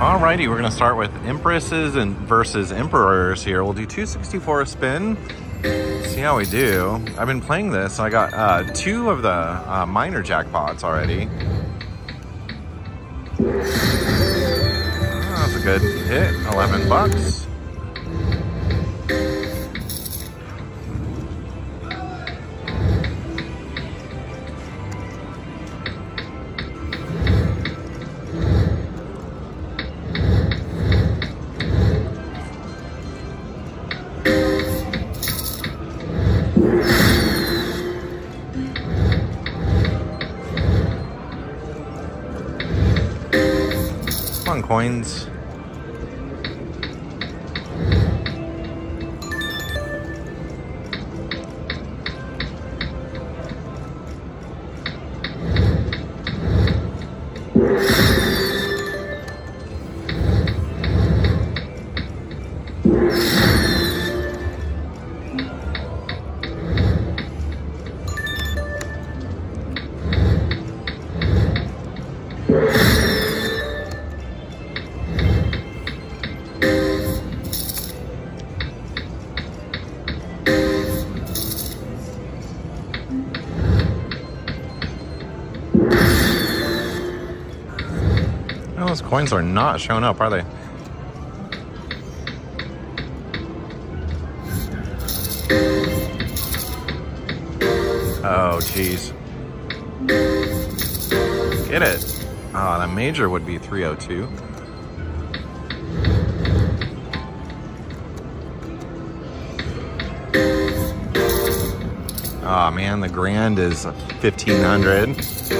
Alrighty, we're gonna start with Empresses and versus Emperors here. We'll do 264 a spin. See how we do. I've been playing this. I got uh, two of the uh, minor jackpots already. Oh, that's a good hit. 11 bucks. On, coins. Coins are not showing up, are they? Oh, jeez. Get it. Oh, the major would be 302. Oh ah, man, the grand is 1500.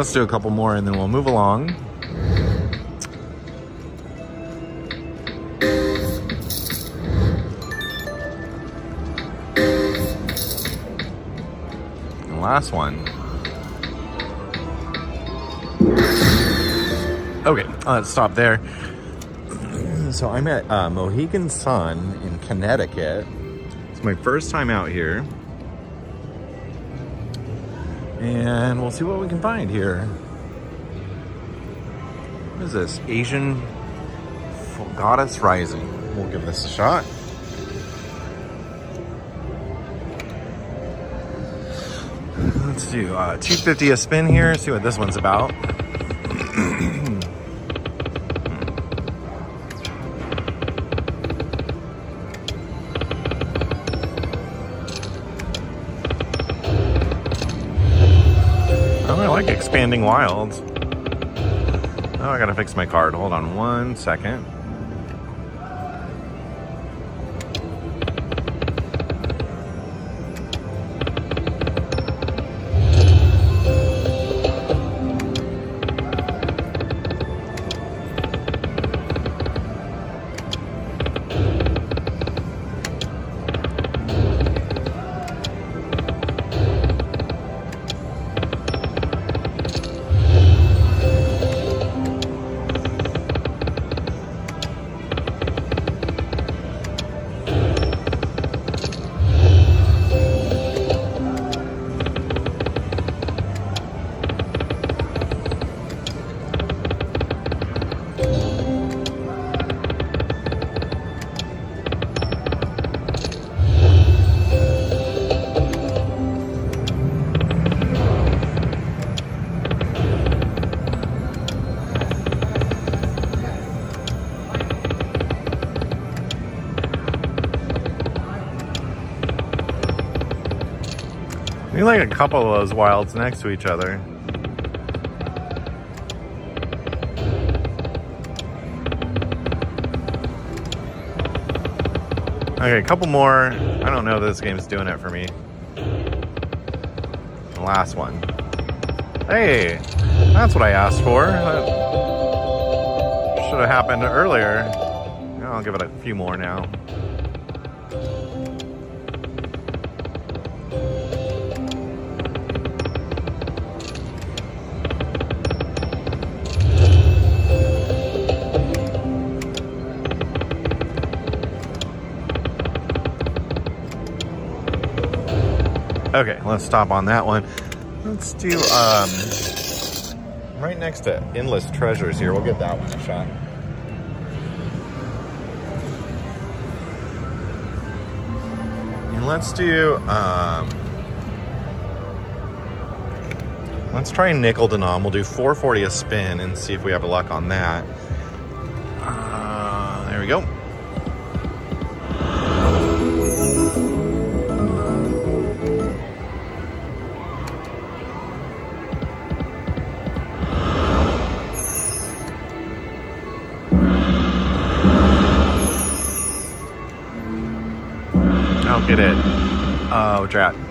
Let's do a couple more and then we'll move along. The last one. Okay, let's stop there. So I'm at uh, Mohegan Sun in Connecticut. It's my first time out here. And we'll see what we can find here. What is this? Asian Goddess Rising. We'll give this a shot. Let's do uh, 250 a spin here, see what this one's about. expanding wilds. Oh, I gotta fix my card. Hold on one second. Like a couple of those wilds next to each other. Okay, a couple more. I don't know if this game's doing it for me. The last one. Hey, that's what I asked for. Should have happened earlier. I'll give it a few more now. Okay, let's stop on that one. Let's do, um, right next to Endless Treasures here. We'll get that one a shot. And let's do, um, let's try nickel denom. We'll do 440 a spin and see if we have luck on that. Uh, there we go. It. Oh, drat.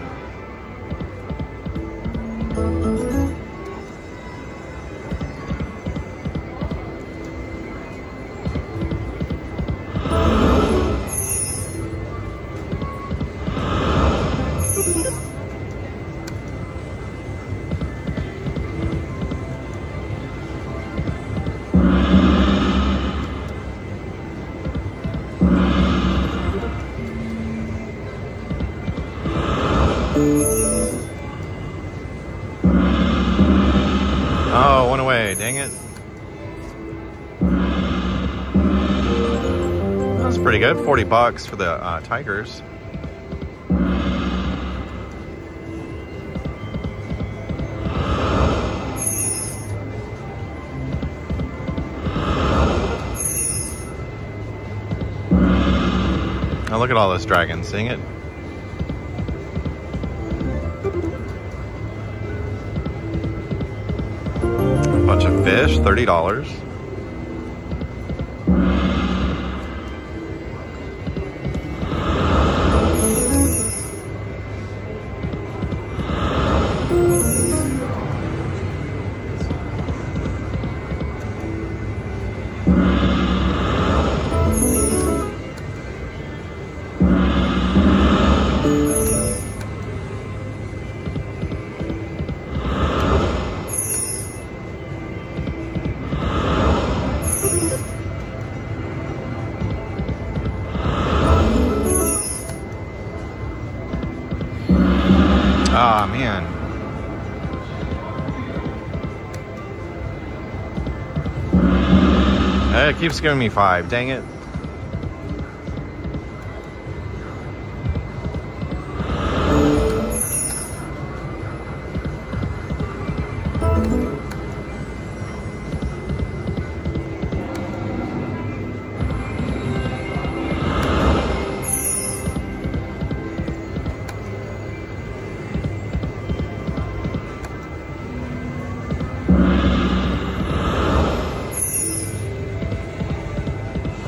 40 bucks for the uh, Tigers. Now look at all those dragons. Seeing it? A bunch of fish, $30. Ah, man. Uh, It keeps giving me five. Dang it.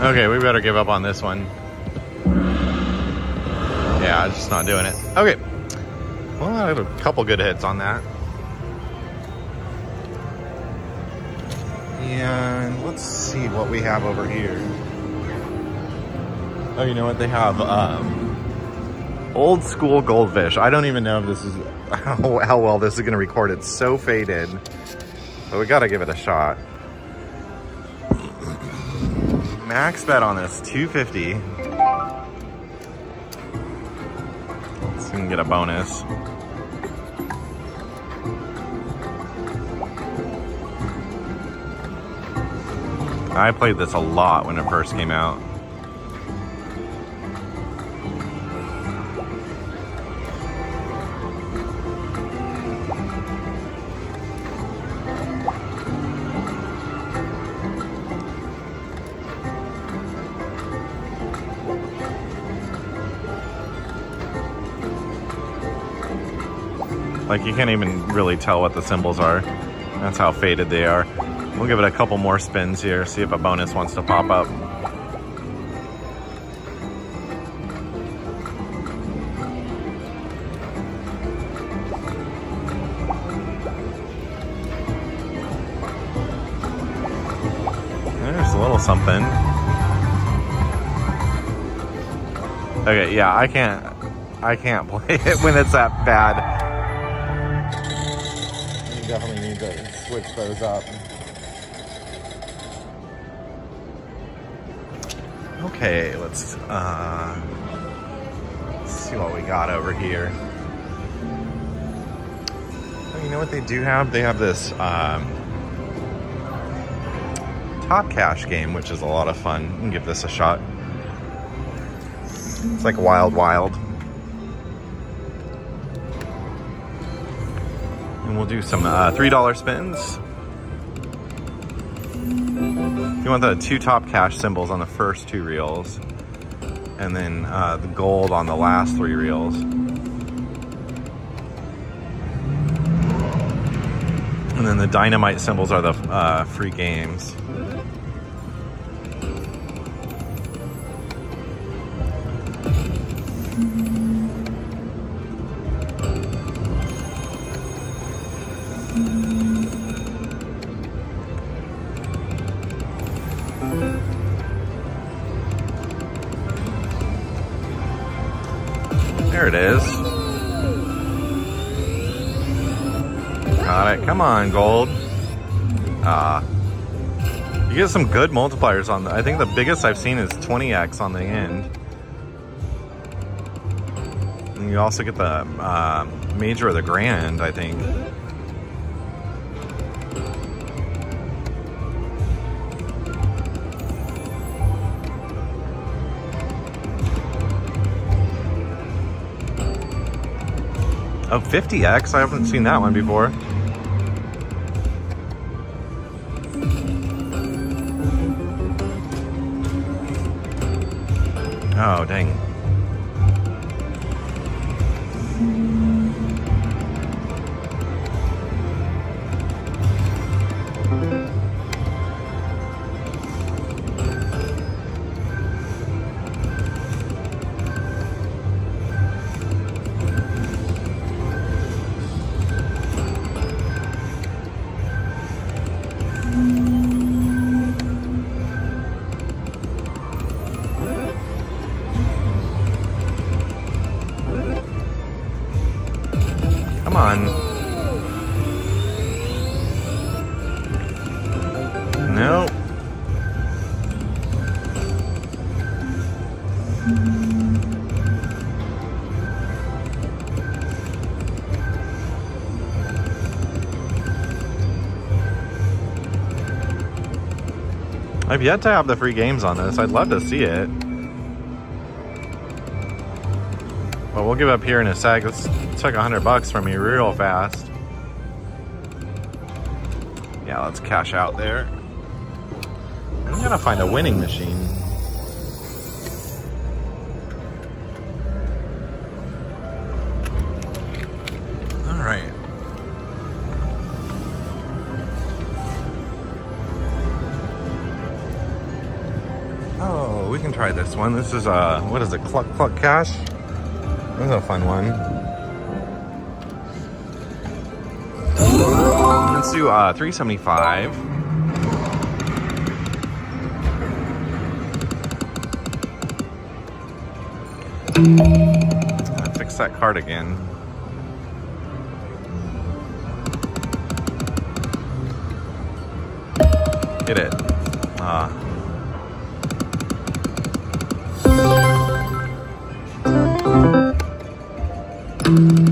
Okay, we better give up on this one. Yeah, just not doing it. Okay. Well, I have a couple good hits on that. And let's see what we have over here. Oh, you know what? They have um, old school goldfish. I don't even know if this is how, how well this is going to record. It's so faded. But we got to give it a shot. Max bet on this, 250. Let's see if we can get a bonus. I played this a lot when it first came out. Like you can't even really tell what the symbols are. That's how faded they are. We'll give it a couple more spins here, see if a bonus wants to pop up. There's a little something. Okay, yeah, I can't I can't play it when it's that bad. Switch those up. Okay, let's uh see what we got over here. Oh, you know what they do have? They have this um, Top Cash game, which is a lot of fun. You can give this a shot. It's like Wild Wild. And we'll do some uh, $3 spins. You want the two top cash symbols on the first two reels. And then uh, the gold on the last three reels. And then the dynamite symbols are the uh, free games. There it is. Got it. Come on, gold. Ah. You get some good multipliers on the, I think the biggest I've seen is 20x on the end. And you also get the uh, major or the grand, I think. Oh, 50x? I haven't seen that one before. Oh, dang. I've yet to have the free games on this. I'd love to see it. But we'll give up here in a sec. Take a hundred bucks from me real fast. Yeah, let's cash out there. I'm gonna find a winning machine. Try this one. This is a, what is it? Cluck Cluck Cash. This is a fun one. Let's do uh, 375. Uh, fix that card again. Hit it. Ah.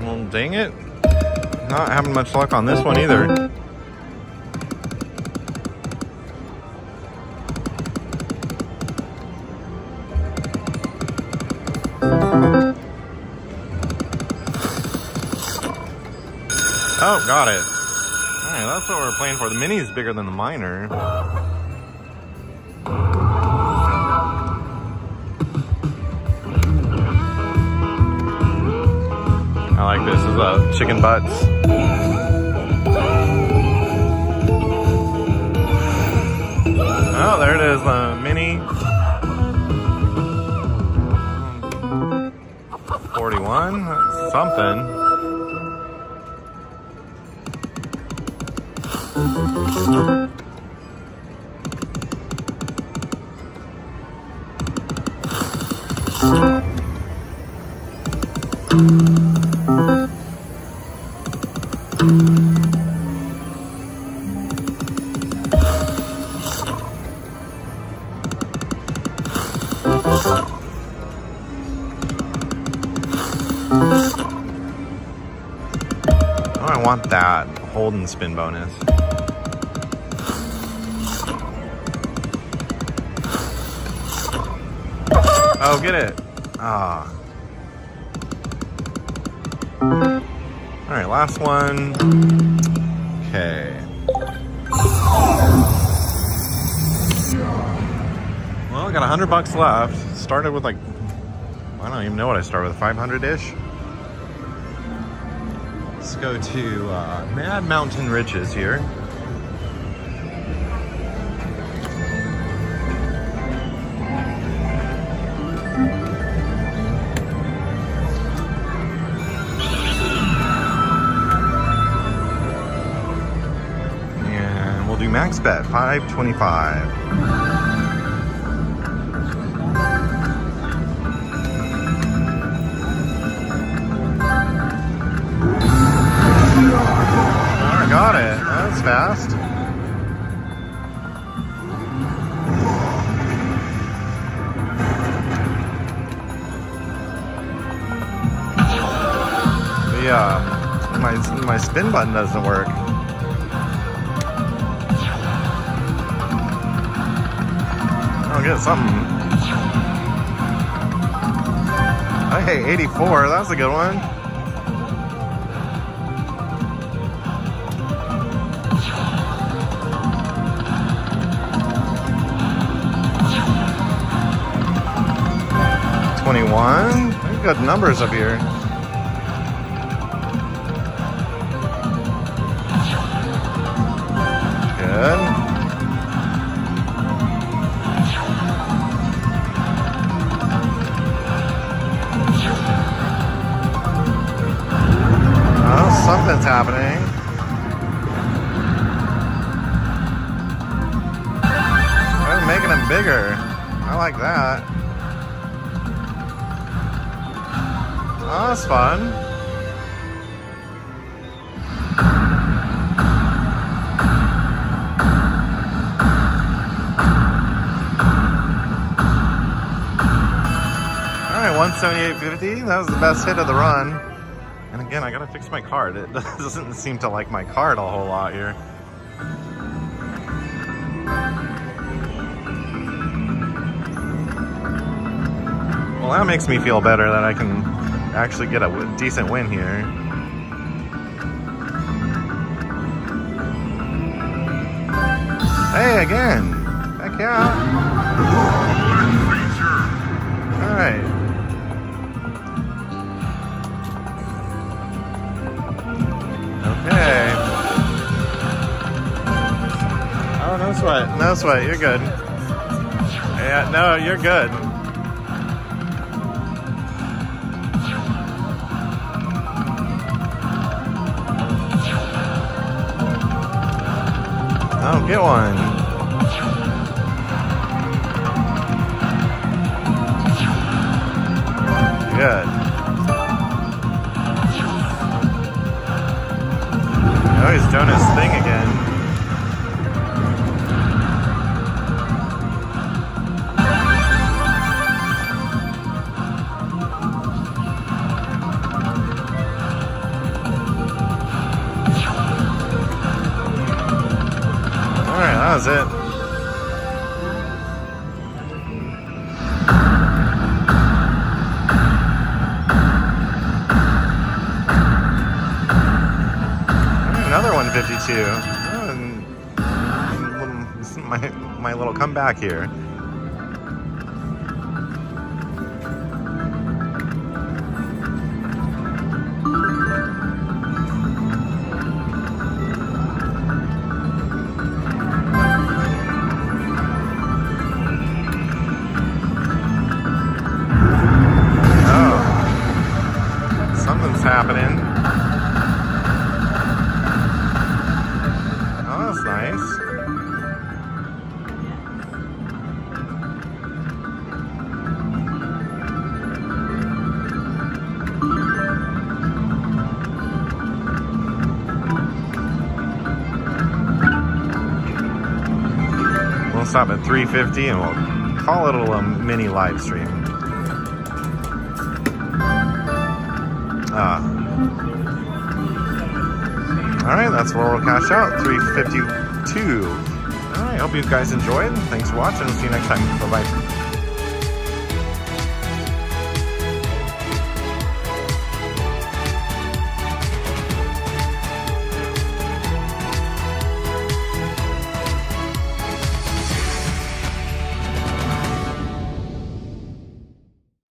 Well, dang it. Not having much luck on this one either. Oh, got it. Alright, that's what we're playing for. The mini is bigger than the minor. Is uh, chicken butts. Oh, there it is, the mini. 41, That's something. I want that hold and spin bonus. Oh, get it. Ah. All right, last one. Okay. Well, I got a hundred bucks left. Started with like, I don't even know what I started with, 500-ish? Go to uh, Mad Mountain Riches here. And we'll do max bet, 525. It. That was fast. Uh, my, my spin button doesn't work. I'll get something. Hey, 84, that's a good one. Twenty-one. We've got numbers up here. Good. Something's happening. I'm making them bigger. I like that. Ah, oh, that's fun. All right, 178.50. That was the best hit of the run. And again, I gotta fix my card. It doesn't seem to like my card a whole lot here. Well, that makes me feel better that I can actually get a decent win here. Hey, again. Heck yeah. All right. Okay. Oh, no sweat. No sweat. You're good. Yeah, no, you're good. Get one. Good. Oh, he's doing his thing again. My, my little comeback here. We'll stop at 350 and we'll call it a mini live stream. Ah. All right, that's where we'll cash out. 352. All right, hope you guys enjoyed. Thanks for watching. See you next time. Bye bye.